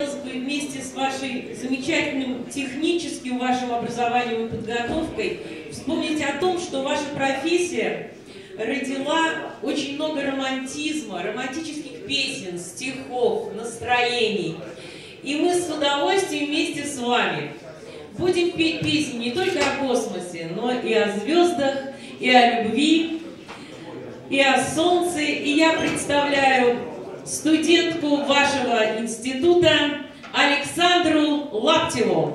вместе с вашей замечательным техническим вашим образованием и подготовкой вспомнить о том, что ваша профессия родила очень много романтизма, романтических песен, стихов, настроений. И мы с удовольствием вместе с вами будем петь песни не только о космосе, но и о звездах, и о любви, и о солнце. И я представляю студентку вашего института Александру Лаптеву.